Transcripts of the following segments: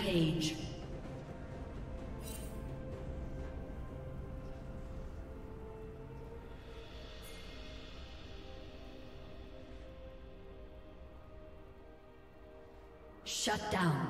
Rampage. Shut down.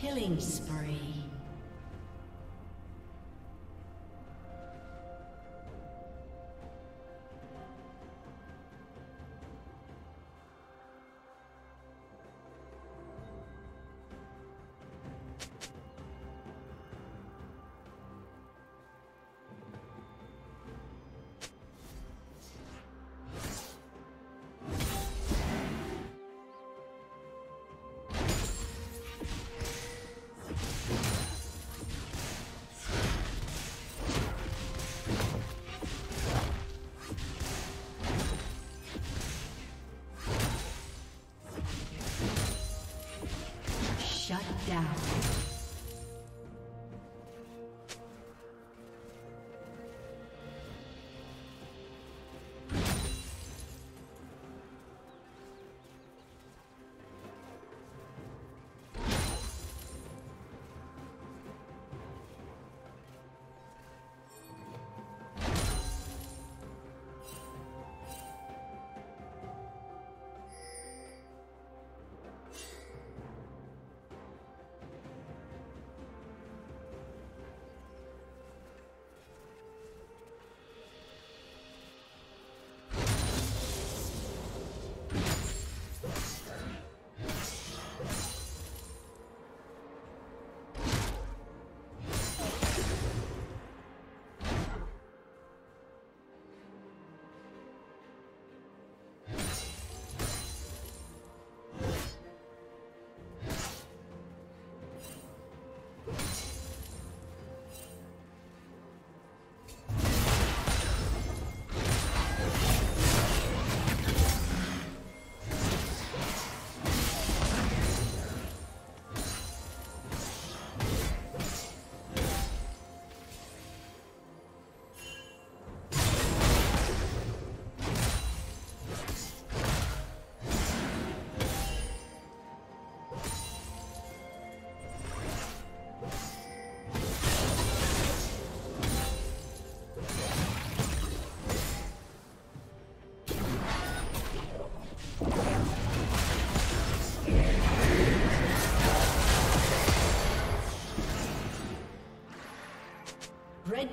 Killing spree.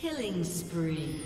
Killing spree.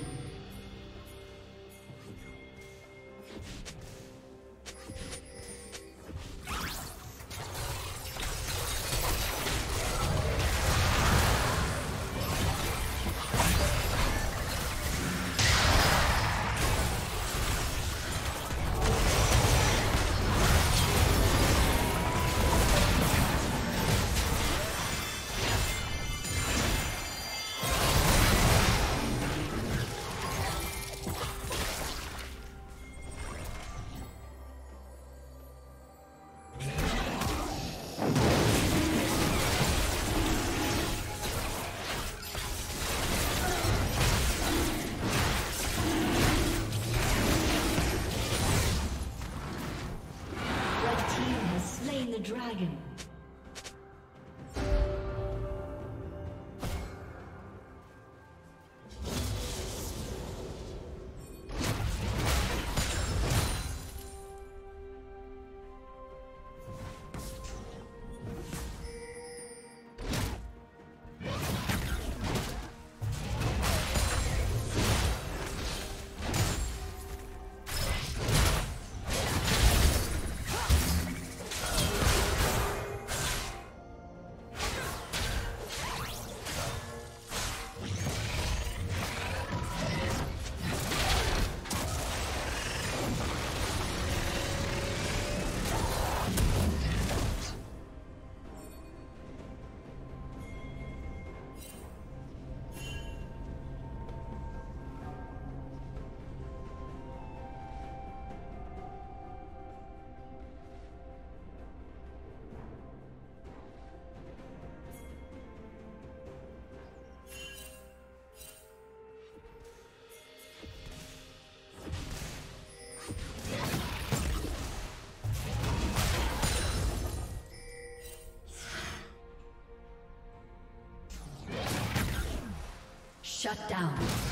Shut down.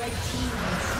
Red team.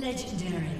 Legendary.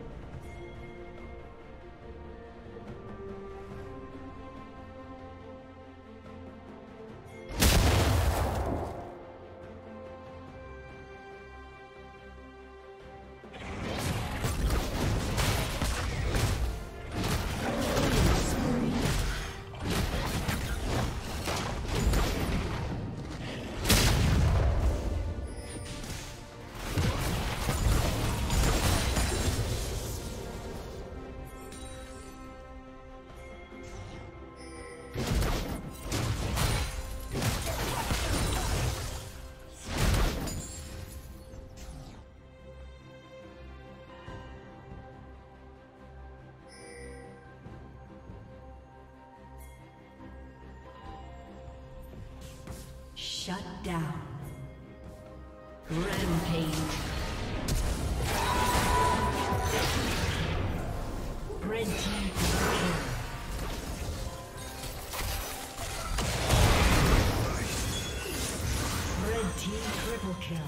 Shut down. Rampage. Red team kill. Red team triple kill.